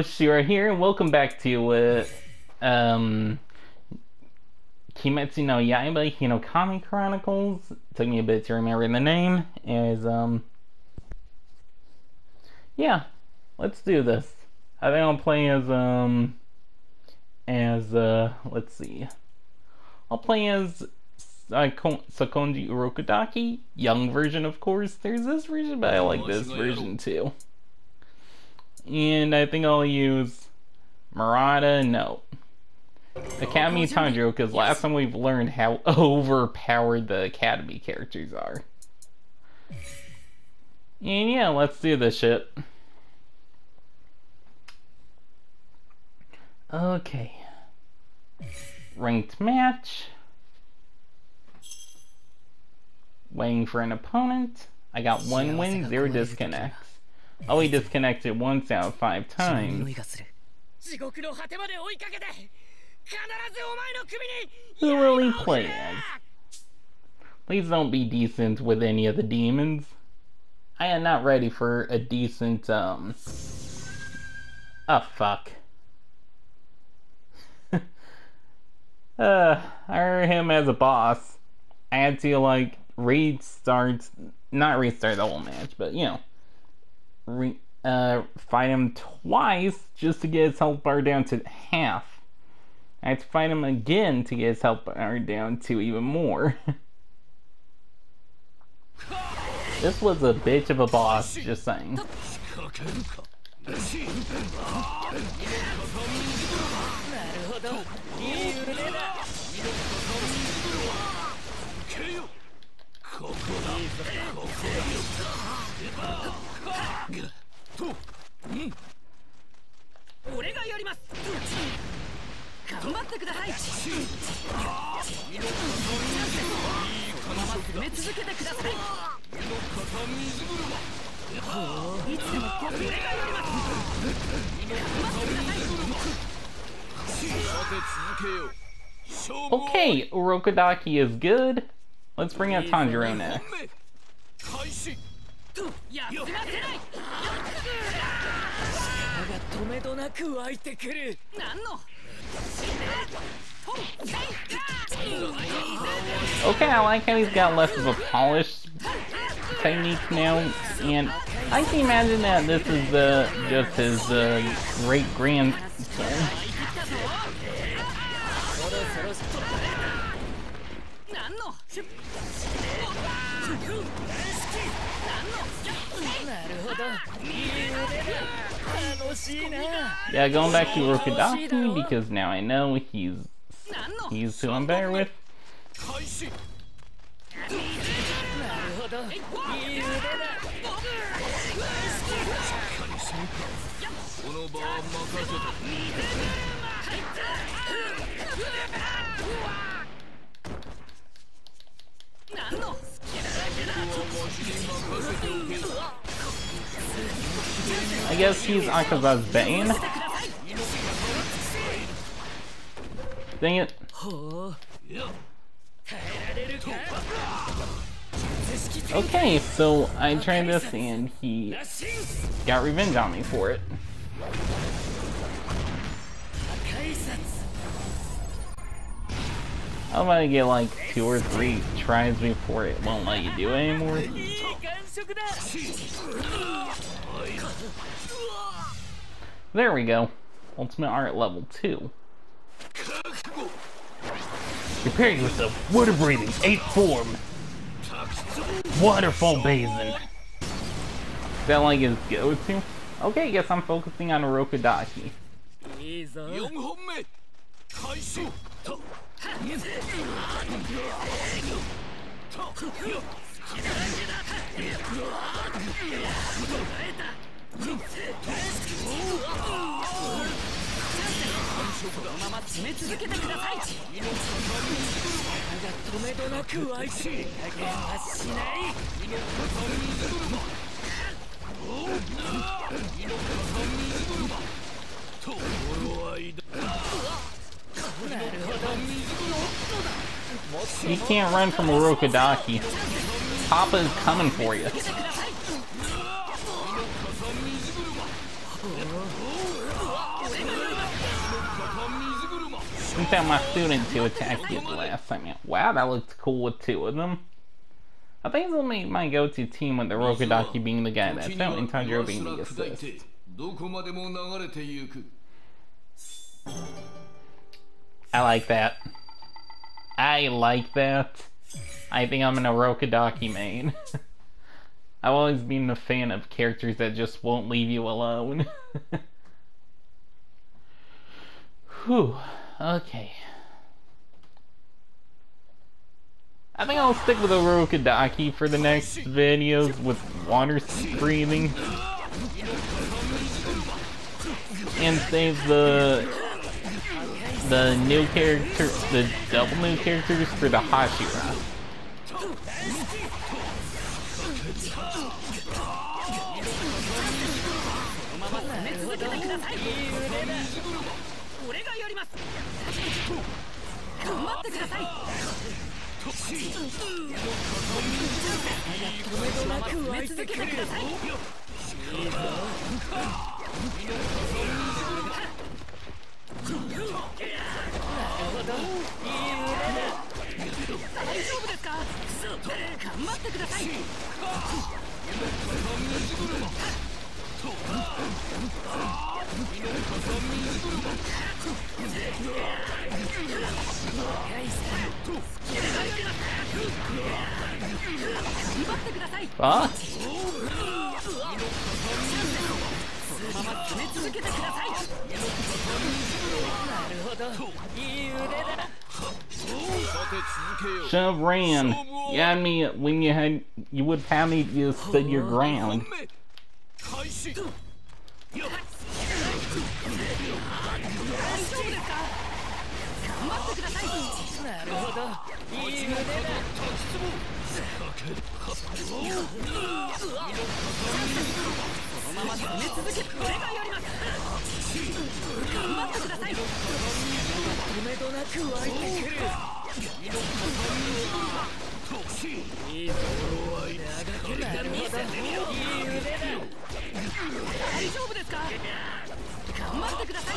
Hello, Shiro here, and welcome back to uh, um, Kimetsu no Yaiba Hinokami Chronicles. took me a bit to remember the name. Is um, yeah, let's do this. I think I'll play as um, as uh, let's see, I'll play as Sakonji Urokodaki, young version, of course. There's this version, but I like this version too. And I think I'll use Murata, no. Academy Tanjiro, because last time we've learned how overpowered the Academy characters are. And yeah, let's do this shit. Okay. Ranked match. Waiting for an opponent. I got one win, zero disconnects. Oh, he disconnected once out five times. Who will he play as? Please don't be decent with any of the demons. I am not ready for a decent, um... Oh, fuck. uh, I heard him as a boss. I had to, like, restart, not restart the whole match, but you know, re, uh, fight him twice just to get his health bar down to half. I had to fight him again to get his health bar down to even more. this was a bitch of a boss, just saying. Okay, Urokodaki is good. Let's bring out Tanjiro next. Okay, I like how he's got less of a polished technique now, and I can imagine that this is uh, just his uh, great grandson. Yeah, going back to Urokodaki because now I know he's he's who I'm better with. I guess he's Akaza's Bane. Dang it. Okay, so I tried this and he got revenge on me for it. I'm gonna get like two or three tries before it won't let you do it anymore. There we go. Ultimate Art level 2. Prepare yourself. Water breathing, 8th form. Waterfall basin. Is that like his go-to? Okay, guess I'm focusing on Urokodaki. You can't run from Urokodaki. Papa is coming for you. Sent out my student to attack you the last time. Wow, that looked cool with two of them. I think this will make my go-to team with the Rokodaki being the guy that's out and Tanjiro being the assist. I like that. I like that. I think I'm an Rokodaki main. I've always been a fan of characters that just won't leave you alone. Whew. Okay. I think I'll stick with Rokodaki for the next videos with water screaming. And save the the new character, the double new characters for the Hashira. 俺がやります。頑張ってください。止めどなく続けてください。大丈夫ですか？頑張ってください。What? Should have ran. You had me when you had you would have me you stood your ground. なるほどいい腕だこのまま攻め続けこれがやります頑張ってください止めどなく湧いてくるいいぞいい腕だ大丈夫ですか？頑張ってください。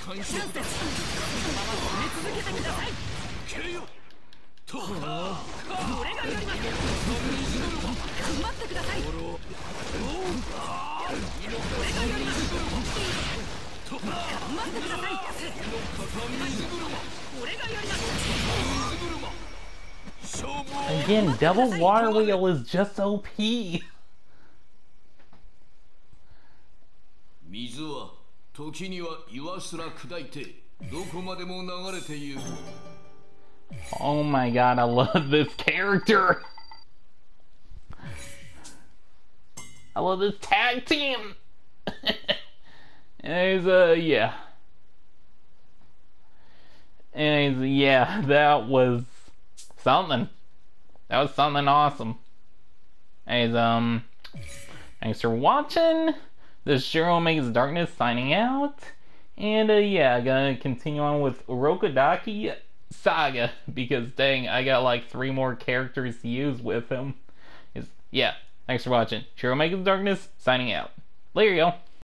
感触だこのまま踏み続けてくださいけよと俺がやります頑張ってください俺がやります Again, double water wheel is just OP. 時には岩すら砕いてどこまでも流れてゆく。Oh my god, I love this character! I love this tag team! Anyways, uh, yeah. Anyways, yeah, that was something. That was something awesome. Anyways, um, thanks for watching. This Shiro Makes Darkness signing out. And, uh, yeah, gonna continue on with Rokodaki Saga, because dang, I got like three more characters to use with him. Is yeah, thanks for watching. Shiro Makes Darkness signing out. Later, y'all.